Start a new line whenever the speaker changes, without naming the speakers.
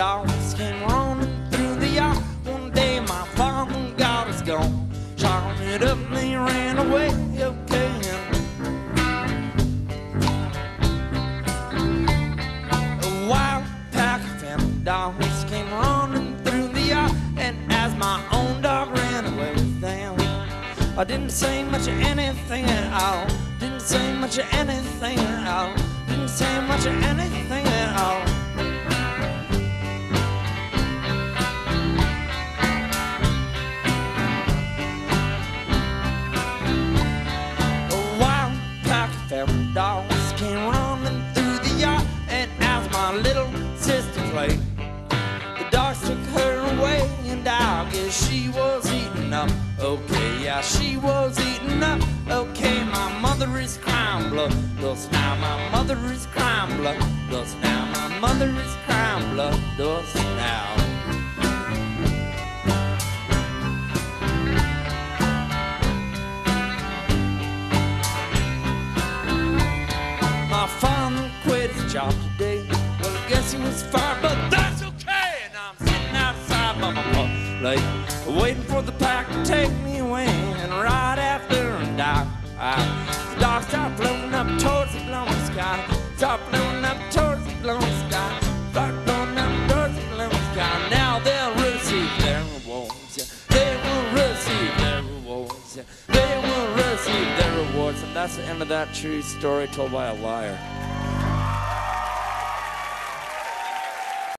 dogs came running through the yard. One day my father got is gone. Shot it up and they ran away. Okay. A wild pack of family dogs came running through the yard. And as my own dog ran away with them, I didn't say much of anything at all. Didn't say much of anything at all. Didn't say much of anything. Pack dogs came running through the yard, and as my little sister played, the dogs took her away, and I guess she was eaten up. Okay, yeah, she was eaten up. Okay, my mother is crying blood. Thus now my mother is crying blood. Thus now my mother is crying blood. Thus now. Father quit his job today. Well, I guess he was fired, but that's okay. And I'm sitting outside by my place, waiting for the pack to take me away. And right after die, I, the dogs start floating up towards the blowing sky. Start floating up towards the blowing sky. Rewards. And that's the end of that true story told by a liar.